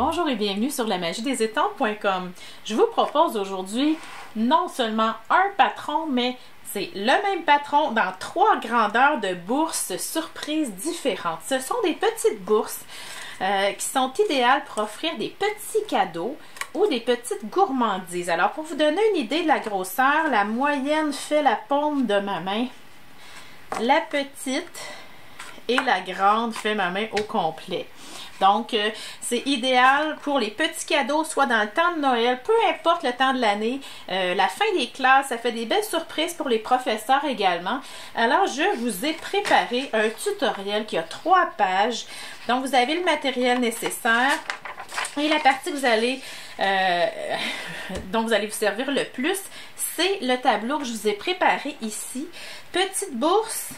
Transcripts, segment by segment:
Bonjour et bienvenue sur la magie des étampes.com. Je vous propose aujourd'hui non seulement un patron, mais c'est le même patron dans trois grandeurs de bourses surprises différentes. Ce sont des petites bourses euh, qui sont idéales pour offrir des petits cadeaux ou des petites gourmandises. Alors, pour vous donner une idée de la grosseur, la moyenne fait la paume de ma main. La petite et la grande fait ma main au complet. Donc, euh, c'est idéal pour les petits cadeaux, soit dans le temps de Noël, peu importe le temps de l'année, euh, la fin des classes, ça fait des belles surprises pour les professeurs également. Alors, je vous ai préparé un tutoriel qui a trois pages. Donc, vous avez le matériel nécessaire et la partie que vous allez, euh, dont vous allez vous servir le plus, c'est le tableau que je vous ai préparé ici. Petite bourse,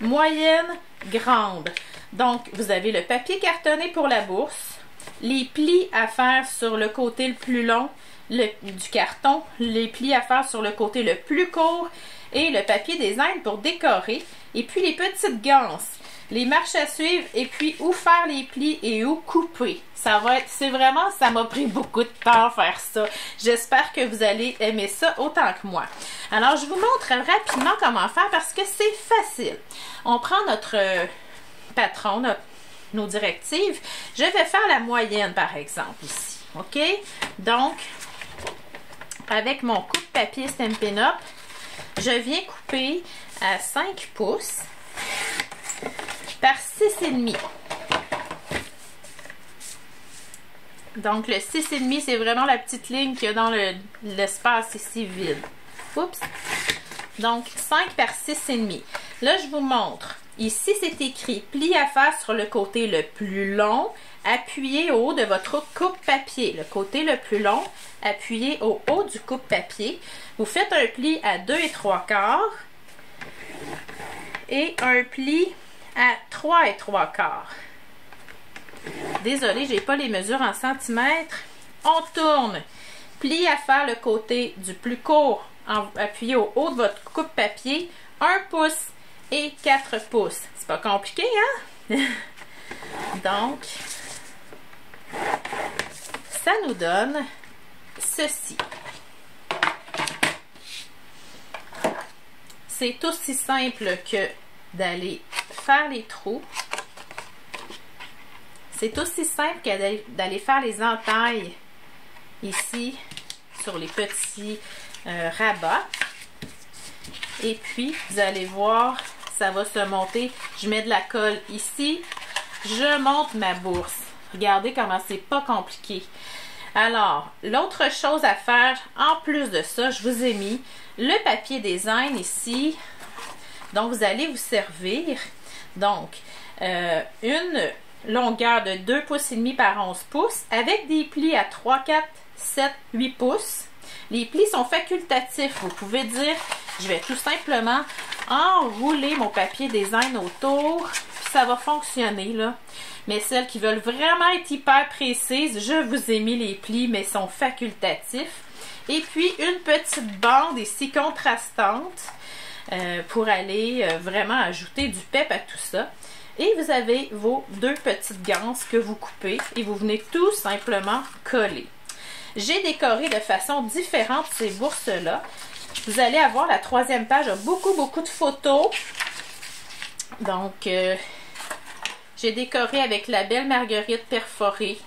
moyenne, grande. Donc, vous avez le papier cartonné pour la bourse, les plis à faire sur le côté le plus long du carton, les plis à faire sur le côté le plus court et le papier design pour décorer, et puis les petites ganses, les marches à suivre et puis où faire les plis et où couper. Ça va être, c'est vraiment, ça m'a pris beaucoup de temps à faire ça. J'espère que vous allez aimer ça autant que moi. Alors, je vous montre rapidement comment faire parce que c'est facile. On prend notre patron, nos directives. Je vais faire la moyenne, par exemple, ici. OK? Donc, avec mon coupe-papier Stampin' Up, je viens couper à 5 pouces 6,5. Donc, le 6,5, c'est vraiment la petite ligne qu'il y a dans l'espace ici vide. Oups! Donc, 5 par 6,5. Là, je vous montre. Ici, c'est écrit pli à faire sur le côté le plus long, appuyez au haut de votre coupe-papier. Le côté le plus long, appuyez au haut du coupe-papier. Vous faites un pli à 2 et 3 quarts et un pli à 3 et 3 quarts. Désolée, j'ai pas les mesures en centimètres. On tourne. Pli à faire le côté du plus court, appuyez au haut de votre coupe-papier, 1 pouce et 4 pouces. C'est pas compliqué, hein? Donc, ça nous donne ceci. C'est aussi simple que d'aller faire les trous. C'est aussi simple que d'aller faire les entailles ici sur les petits euh, rabats. Et puis, vous allez voir ça va se monter. Je mets de la colle ici. Je monte ma bourse. Regardez comment c'est pas compliqué. Alors, l'autre chose à faire, en plus de ça, je vous ai mis le papier design ici. Donc, vous allez vous servir. Donc, euh, une longueur de 2 pouces et demi par 11 pouces avec des plis à 3, 4, 7, 8 pouces. Les plis sont facultatifs. Vous pouvez dire, je vais tout simplement enrouler mon papier design autour, puis ça va fonctionner, là. Mais celles qui veulent vraiment être hyper précises, je vous ai mis les plis, mais sont facultatifs. Et puis, une petite bande ici contrastante euh, pour aller euh, vraiment ajouter du pep à tout ça. Et vous avez vos deux petites ganses que vous coupez et vous venez tout simplement coller. J'ai décoré de façon différente ces bourses-là. Vous allez avoir la troisième page, beaucoup, beaucoup de photos. Donc, euh, j'ai décoré avec la belle marguerite perforée,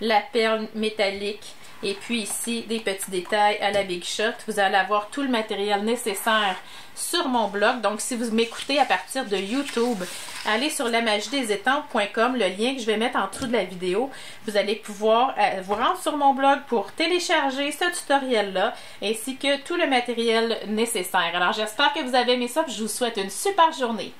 la perle métallique, et puis ici, des petits détails à la Big Shot. Vous allez avoir tout le matériel nécessaire sur mon blog. Donc, si vous m'écoutez à partir de YouTube, allez sur lamagiedesétampes.com, le lien que je vais mettre en dessous de la vidéo. Vous allez pouvoir euh, vous rendre sur mon blog pour télécharger ce tutoriel-là, ainsi que tout le matériel nécessaire. Alors, j'espère que vous avez aimé ça, je vous souhaite une super journée.